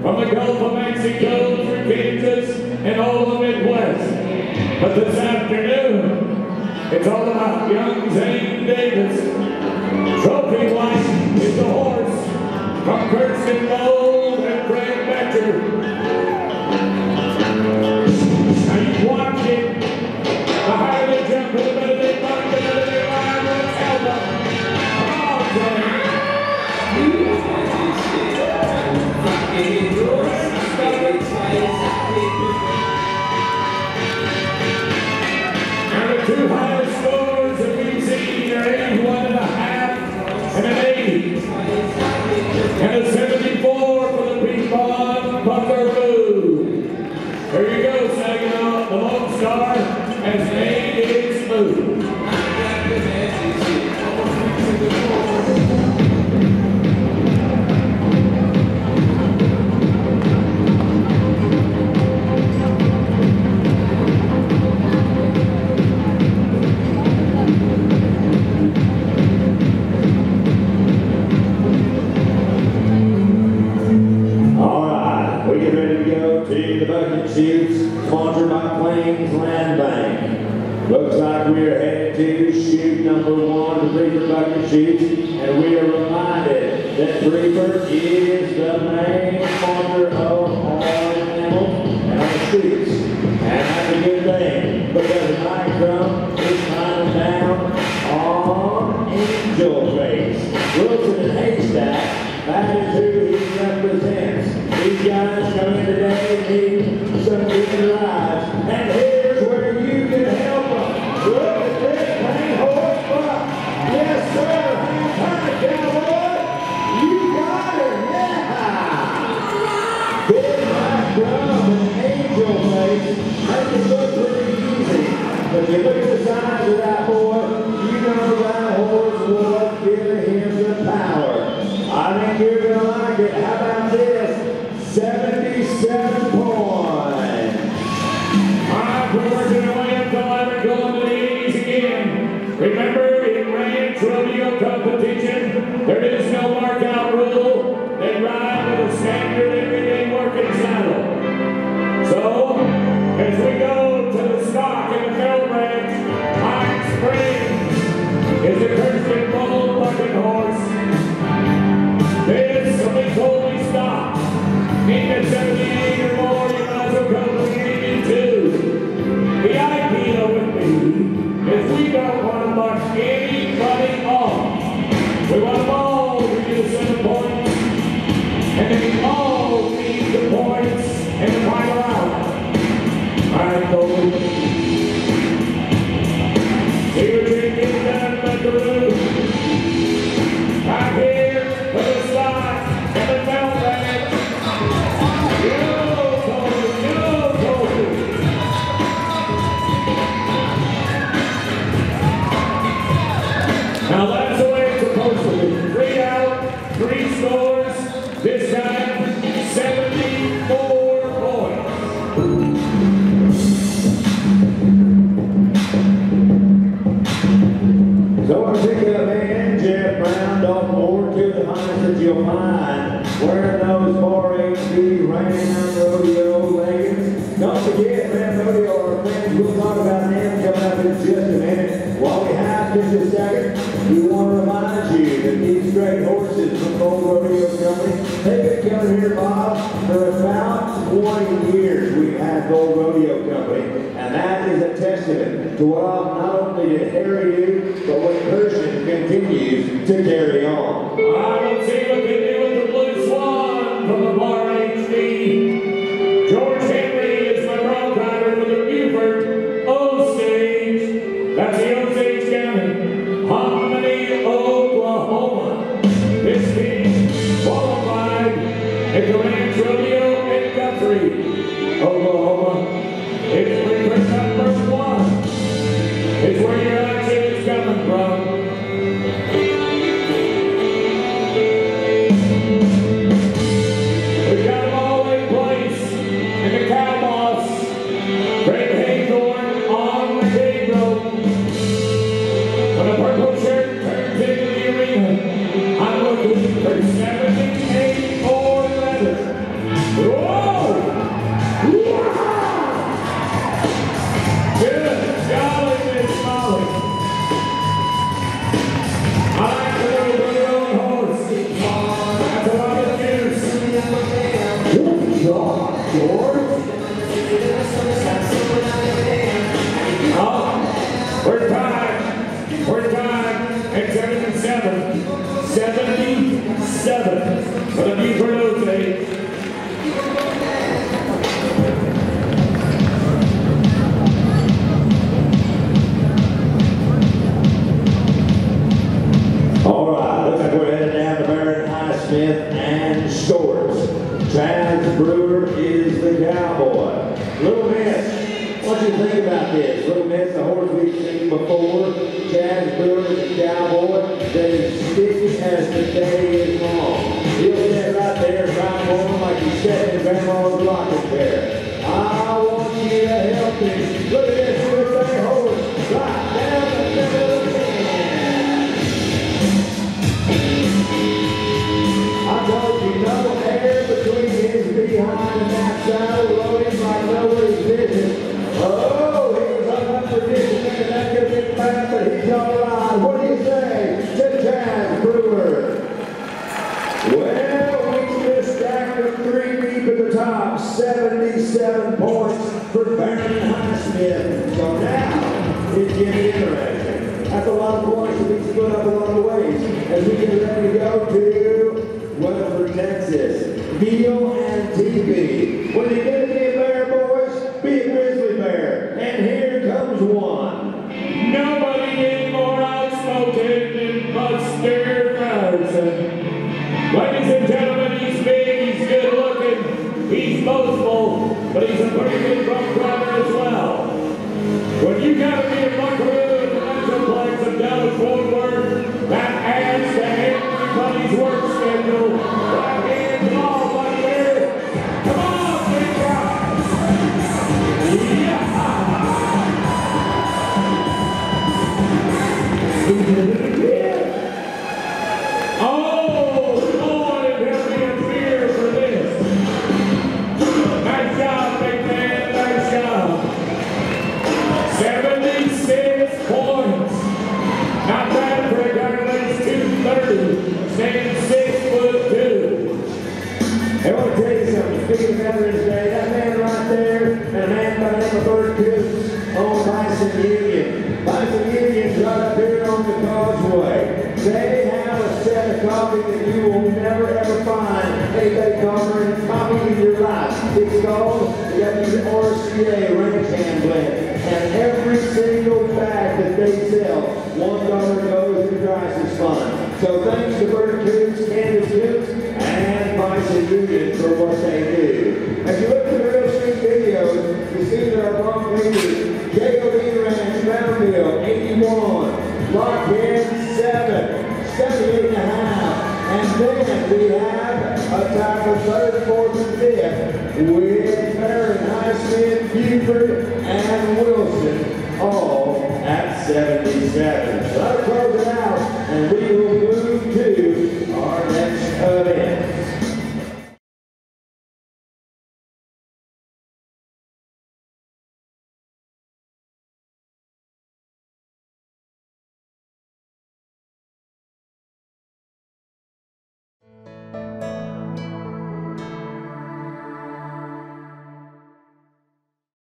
from the Gulf of Mexico through Kansas and all the Midwest. But this afternoon, it's all about young Zane Davis. Trophy wife is the horse from Kirsten Vold. Land Bank. Looks like we are headed to chute number one, Reaper Bucket Shoot, and we are reminded that Reaper is the main sponsor of our animals and our chutes. And that's a good thing, because if I come But you look at the size of that boy, anybody off. We want the ball, to get a seven point, and then all Don't forget, Pantodia, our friends, we'll talk about them coming up in just a minute. While we have just a second, we want to remind you that these great horses from Vold Rodeo Company, they've been coming here, Bob, for about 20 years we've had Vold Rodeo Company. And that is a testament to what I'll not only did Harry but what Pershing continues to carry on. I will take a video with the Blue Swan from the Bar HD. Oklahoma. You think? Little Miss, the horse we've seen before. Chaz Brewer is the cowboy. They stick as the day is long. He'll sit right there to him like he's sitting in Grandma's rocking chair. So now, it's getting interesting. That's a lot of points to be split up a lot of ways as we get ready to go to Weatherford, Texas. Veal and TV. When you get work Coots on Bison Union. Bison Union's right up here on the causeway. They have a set of coffee that you will never ever find anybody offering coffee in your life. It's called the WRCA Ranch Hand Blend. And every single bag that they sell, one dollar goes to Price's Fund. So thanks to Bert Coots, Candace Coots, and Bison Union for what they do. Leaders, J.O.B. Ranch, Brownville, 81, Lockheed, 7, 78 and a half, and then we have a tie for third, fourth, and fifth with Barron, Highsmith, Buford, and Wilson, all at 77. So that'll close it out, and we